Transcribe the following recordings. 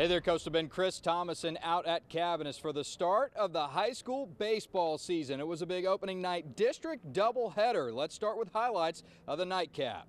Hey there, Coastal Bend. Chris Thomason out at Cabaniss for the start of the high school baseball season. It was a big opening night district doubleheader. Let's start with highlights of the nightcap.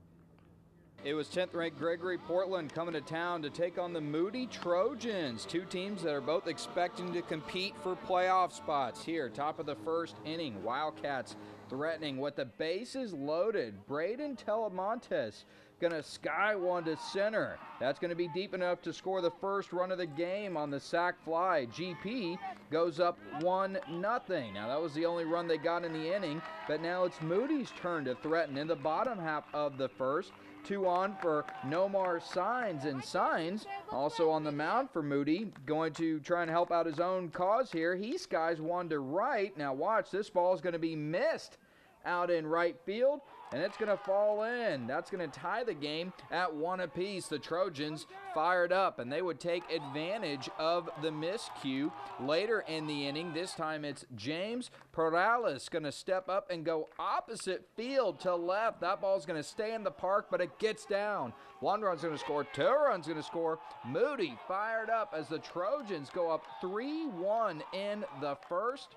It was 10th ranked Gregory Portland coming to town to take on the Moody Trojans, two teams that are both expecting to compete for playoff spots. Here, top of the first inning, Wildcats threatening with the bases loaded. Braden Telemontes going to sky one to center. That's going to be deep enough to score the first run of the game on the sac fly. GP goes up 1 nothing. Now, that was the only run they got in the inning, but now it's Moody's turn to threaten in the bottom half of the first. Two on for Nomar Signs, and Signs also on the mound for Moody, going to try and help out his own cause here. He skies one to right. Now, watch, this ball is going to be missed out in right field, and it's going to fall in. That's going to tie the game at one apiece. The Trojans fired up, and they would take advantage of the miscue later in the inning. This time it's James Perales going to step up and go opposite field to left. That ball's going to stay in the park, but it gets down. One run's going to score, two runs going to score. Moody fired up as the Trojans go up 3 1 in the first.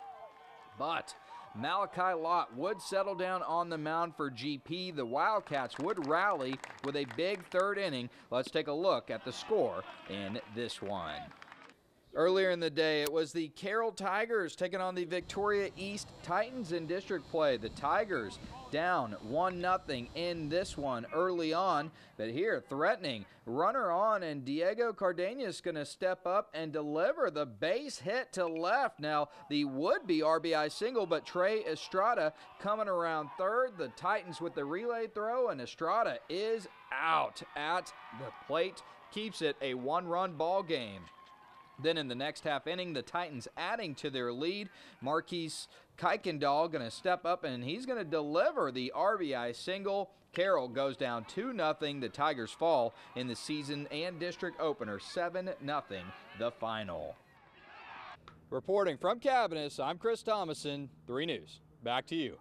But Malachi Lott would settle down on the mound for GP. The Wildcats would rally with a big third inning. Let's take a look at the score in this one. Earlier in the day, it was the Carroll Tigers taking on the Victoria East Titans in district play. The Tigers down 1 0 in this one early on, but here threatening. Runner on, and Diego Cardenas going to step up and deliver the base hit to left. Now, the would be RBI single, but Trey Estrada coming around third. The Titans with the relay throw, and Estrada is out at the plate, keeps it a one run ball game. Then in the next half inning, the Titans adding to their lead. Marquise Kuykendall going to step up and he's going to deliver the RBI single. Carroll goes down 2 0. The Tigers fall in the season and district opener 7 0. The final. Reporting from Cabaniss, I'm Chris Thomason, 3 News. Back to you.